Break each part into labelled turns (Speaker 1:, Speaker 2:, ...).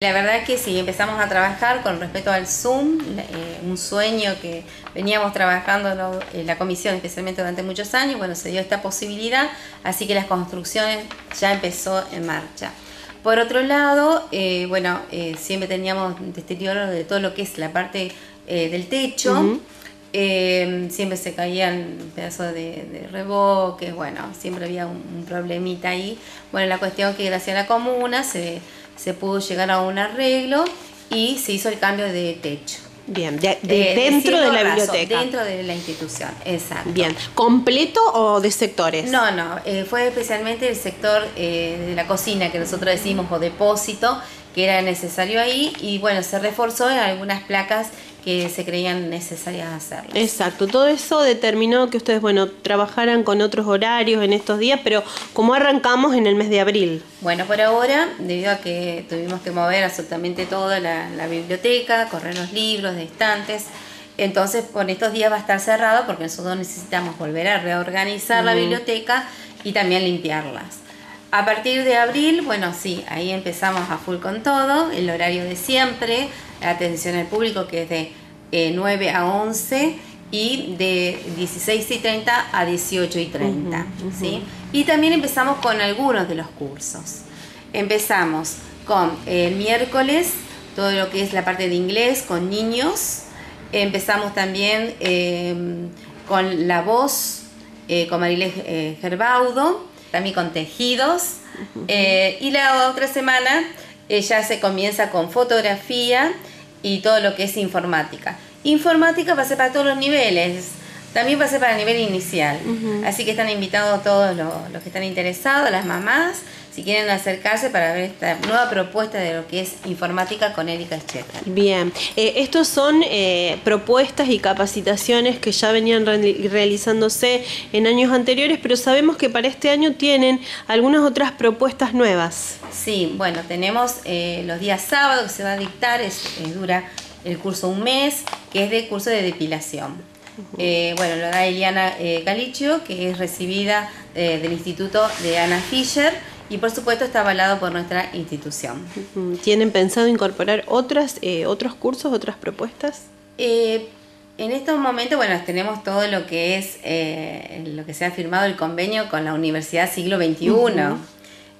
Speaker 1: La verdad que sí, empezamos a trabajar con respecto al Zoom, eh, un sueño que veníamos trabajando en la comisión especialmente durante muchos años, bueno, se dio esta posibilidad, así que las construcciones ya empezó en marcha. Por otro lado, eh, bueno, eh, siempre teníamos deterioro de todo lo que es la parte del techo, siempre se caían pedazos de, de revoques, bueno, siempre había un, un problemita ahí. Bueno, la cuestión que gracias a la comuna se se pudo llegar a un arreglo y se hizo el cambio de techo.
Speaker 2: Bien, de, eh, dentro de, la biblioteca.
Speaker 1: Dentro de la institución, exacto.
Speaker 2: Bien, ¿completo o de sectores?
Speaker 1: No, no, eh, fue especialmente el sector eh, de la cocina que nosotros decimos o depósito, que era necesario ahí y bueno, se reforzó en algunas placas que se creían necesarias hacerlo.
Speaker 2: Exacto, todo eso determinó que ustedes, bueno, trabajaran con otros horarios en estos días, pero ¿cómo arrancamos en el mes de abril?
Speaker 1: Bueno, por ahora, debido a que tuvimos que mover absolutamente toda la, biblioteca, correr los libros de estantes, entonces por estos días va a estar cerrado porque nosotros necesitamos volver a reorganizar la biblioteca y también limpiarlas. A partir de abril, bueno, sí, ahí empezamos a full con todo, el horario de siempre, atención al público que es de 9 eh, a 11 y de 16 y 30 a 18 y 30. ¿sí? Y también empezamos con algunos de los cursos. Empezamos con el miércoles, todo lo que es la parte de inglés con niños. Empezamos también em, con la voz, eh, con Marilés eh, Gerbaudo, también con tejidos. y la otra semana ya se comienza con fotografía y todo lo que es informática. Informática va a ser para todos los niveles, también va a ser para el nivel inicial. Así que están invitados todos los, que están interesados, las mamás, si quieren acercarse para ver esta nueva propuesta de lo que es informática con Erika Schetter.
Speaker 2: Bien, eh, estos son eh, propuestas y capacitaciones que ya venían realizándose en años anteriores, pero sabemos que para este año tienen algunas otras propuestas nuevas.
Speaker 1: Sí, bueno, tenemos eh, los días sábados que se va a dictar, es, dura el curso un mes, que es de curso de depilación. Bueno, lo da Eliana Galicio, que es recibida del Instituto de Ana Fischer y por supuesto está avalado por nuestra institución.
Speaker 2: ¿Tienen pensado incorporar otras, eh, otros cursos, otras propuestas?
Speaker 1: Eh, en estos momentos, bueno, tenemos todo lo que es eh, lo que se ha firmado el convenio con la Universidad Siglo XXI,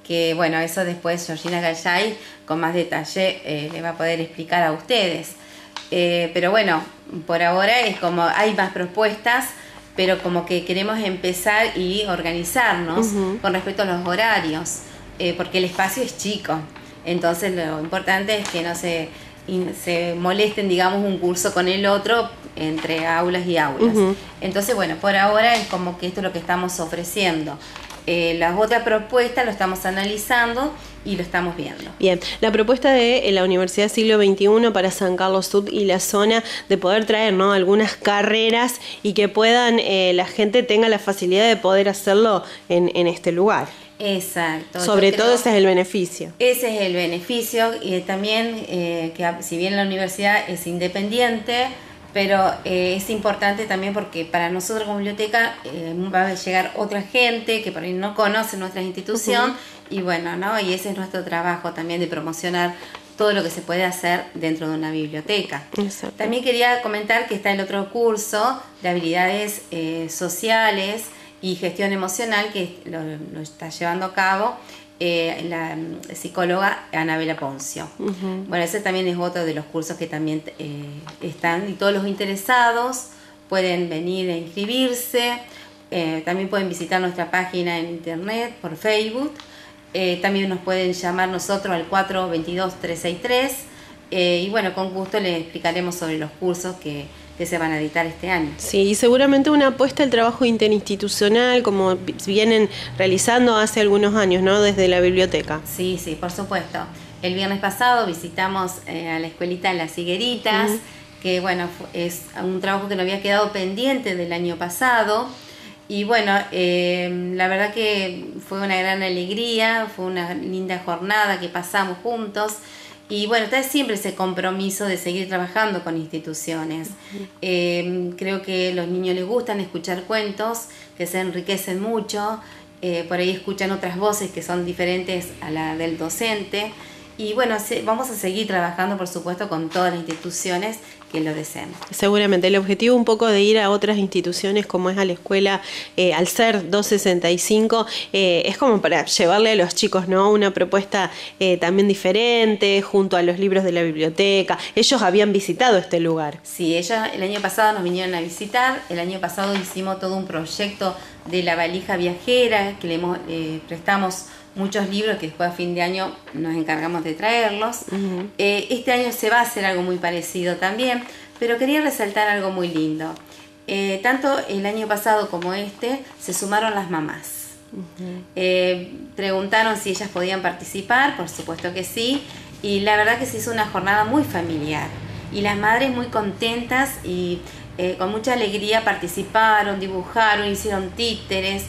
Speaker 1: que bueno, eso después Georgina Gallay con más detalle le va a poder explicar a ustedes. Pero bueno, por ahora es como hay más propuestas pero como que queremos empezar y organizarnos con respecto a los horarios, eh, porque el espacio es chico. Entonces lo importante es que no se, se molesten, digamos, un curso con el otro entre aulas y aulas. Entonces, bueno, por ahora es como que esto es lo que estamos ofreciendo. Eh, las otras propuestas lo estamos analizando y lo estamos viendo.
Speaker 2: Bien, la propuesta de eh, la Universidad Siglo XXI para San Carlos Sud y la zona de poder traer ¿no? algunas carreras y que puedan, eh, la gente tenga la facilidad de poder hacerlo en, en este lugar.
Speaker 1: Exacto.
Speaker 2: Sobre todo ese es el beneficio.
Speaker 1: Ese es el beneficio y también que si bien la universidad es independiente, pero eh, es importante también porque para nosotros como biblioteca eh, va a llegar otra gente que por ahí no conoce nuestra institución y bueno, ¿no? Y ese es nuestro trabajo también de promocionar todo lo que se puede hacer dentro de una biblioteca. También quería comentar que está el otro curso de habilidades eh, sociales y gestión emocional que lo, lo está llevando a cabo eh, la mm, psicóloga Anabela Poncio. Bueno, ese también es otro de los cursos que también eh, están y todos los interesados pueden venir a inscribirse. Eh, también pueden visitar nuestra página en internet por Facebook. también nos pueden llamar nosotros al 422-363. y bueno, con gusto les explicaremos sobre los cursos que, que se van a editar este año.
Speaker 2: Sí, y seguramente una apuesta al trabajo interinstitucional, como vienen realizando hace algunos años, ¿no? Desde la biblioteca.
Speaker 1: Sí, sí, por supuesto. El viernes pasado visitamos eh, a la escuelita Las Higueritas, que bueno, es un trabajo que nos había quedado pendiente del año pasado. Y bueno, eh, la verdad que fue una gran alegría, fue una linda jornada que pasamos juntos. Y bueno, está siempre ese compromiso de seguir trabajando con instituciones. Eh, creo que a los niños les gustan escuchar cuentos que se enriquecen mucho, eh, por ahí escuchan otras voces que son diferentes a la del docente. Y bueno, vamos a seguir trabajando, por supuesto, con todas las instituciones que lo deseen.
Speaker 2: Seguramente, el objetivo un poco de ir a otras instituciones como es a la escuela, eh, al ser 265, eh, es como para llevarle a los chicos ¿no? una propuesta eh, también diferente, junto a los libros de la biblioteca. Ellos habían visitado este lugar.
Speaker 1: Sí, ellos el año pasado nos vinieron a visitar, el año pasado hicimos todo un proyecto de la valija viajera, que le hemos, prestamos muchos libros que después a fin de año nos encargamos de traerlos. Eh, este año se va a hacer algo muy parecido también, pero quería resaltar algo muy lindo. Eh, tanto el año pasado como este se sumaron las mamás. Eh, preguntaron si ellas podían participar, por supuesto que sí, y la verdad que se hizo una jornada muy familiar. Y las madres muy contentas y con mucha alegría participaron, dibujaron, hicieron títeres,